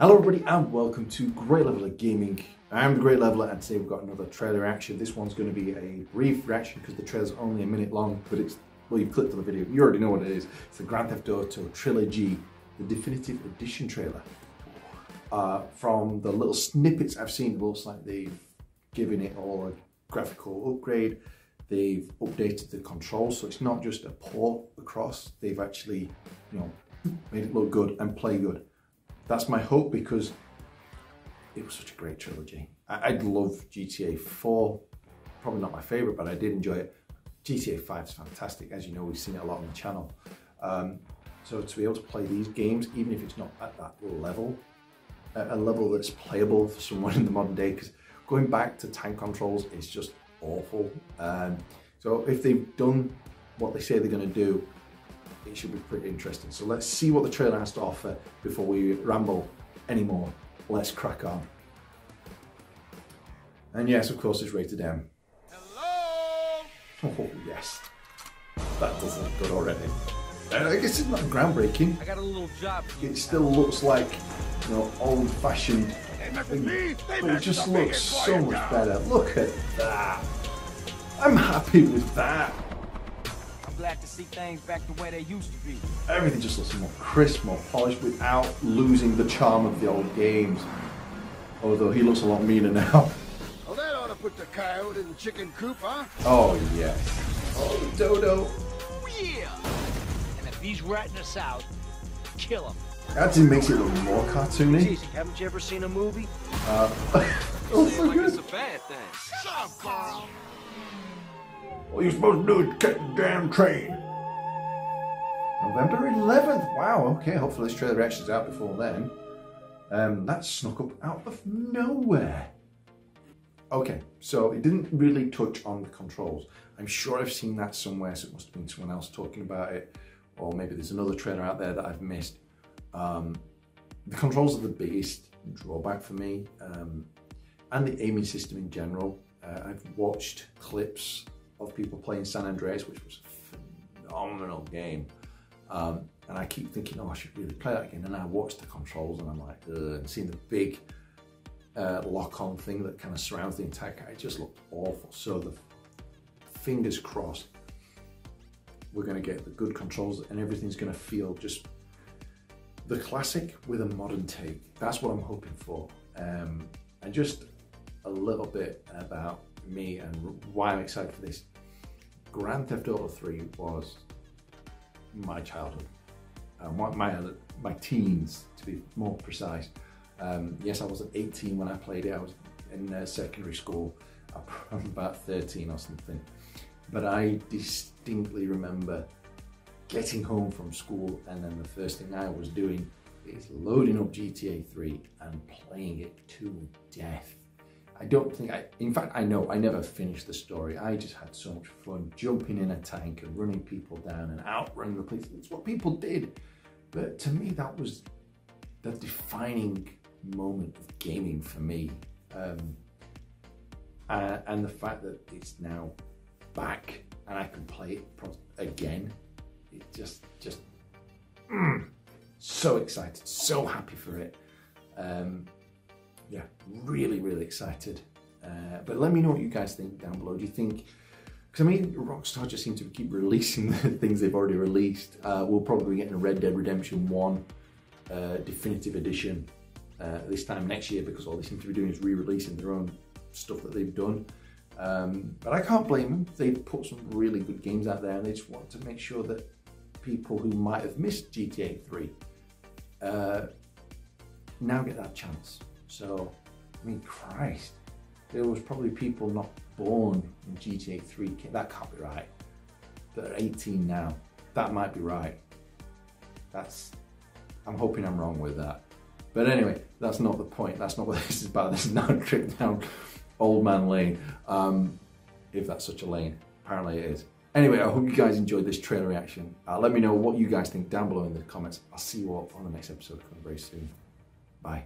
Hello everybody and welcome to Great Leveller Gaming. I am the Great Leveller and today we've got another trailer reaction. This one's going to be a brief reaction because the trailer's only a minute long, but it's, well you've clicked on the video, you already know what it is. It's the Grand Theft Auto Trilogy, the Definitive Edition trailer. Uh, from the little snippets I've seen, it looks like they've given it all a graphical upgrade. They've updated the controls, so it's not just a port across, they've actually, you know, made it look good and play good. That's my hope because it was such a great trilogy. I, would love GTA 4, probably not my favourite, but I did enjoy it. GTA 5 is fantastic. As you know, we've seen it a lot on the channel. Um, so to be able to play these games, even if it's not at that level, a level that's playable for someone in the modern day, because going back to tank controls is just awful. Um, so if they've done what they say they're going to do, it should be pretty interesting. So let's see what the trailer has to offer before we ramble anymore. Let's crack on. And yes, of course, it's rated M. Hello? Oh, yes. That does look good already. I guess it's not groundbreaking. I got a little job. It still looks like, you know, old-fashioned. But it just looks so much better. Look at that. I'm happy with that glad to see things back the way they used to be. Everything just looks more crisp, more polished, without losing the charm of the old games. Although he looks a lot meaner now. Well, that ought to put the coyote in the chicken coop, huh? Oh, yes. Oh, Dodo. Oh, yeah. And if he's ratting us out, kill him. Actually makes it look more cartoony. Jeez, haven't you ever seen a movie? Uh, oh, so like good. it's a bad thing. Shut up, Carl. All you're supposed to do is catch the damn train. November 11th. Wow, okay, hopefully this trailer reaction is out before then. Um, that snuck up out of nowhere. Okay, so it didn't really touch on the controls. I'm sure I've seen that somewhere, so it must have been someone else talking about it, or maybe there's another trailer out there that I've missed. Um, the controls are the biggest drawback for me, um, and the aiming system in general. Uh, I've watched clips of people playing San Andreas, which was a phenomenal game. Um, and I keep thinking, oh, I should really play that again. And I watch the controls and I'm like, Ugh, and seeing the big uh, lock-on thing that kind of surrounds the entire car, it just looked awful. So the fingers crossed, we're going to get the good controls and everything's going to feel just the classic with a modern take. That's what I'm hoping for. Um, and just a little bit about me and why I'm excited for this. Grand Theft Auto 3 was my childhood, uh, my, my, my teens to be more precise. Um, yes, I wasn't 18 when I played it, I was in uh, secondary school, I'm about 13 or something. But I distinctly remember getting home from school and then the first thing I was doing is loading up GTA 3 and playing it to death. I don't think I, in fact, I know I never finished the story. I just had so much fun jumping in a tank and running people down and outrunning the police. It's what people did. But to me, that was the defining moment of gaming for me. Um, uh, and the fact that it's now back and I can play it again, it just, just, mm, so excited, so happy for it. Um, yeah, really, really excited. Uh, but let me know what you guys think down below. Do you think, because I mean, Rockstar just seem to keep releasing the things they've already released. Uh, we'll probably be getting a Red Dead Redemption 1 uh, definitive edition uh, this time next year because all they seem to be doing is re-releasing their own stuff that they've done. Um, but I can't blame them. They've put some really good games out there and they just want to make sure that people who might have missed GTA 3 uh, now get that chance. So, I mean, Christ, there was probably people not born in GTA 3. That can't be right. That are 18 now. That might be right. That's, I'm hoping I'm wrong with that. But anyway, that's not the point. That's not what this is about. This is not a trip down Old Man Lane. Um, if that's such a lane. Apparently it is. Anyway, I hope you guys enjoyed this trailer reaction. Uh, let me know what you guys think down below in the comments. I'll see you all on the next episode coming very soon. Bye.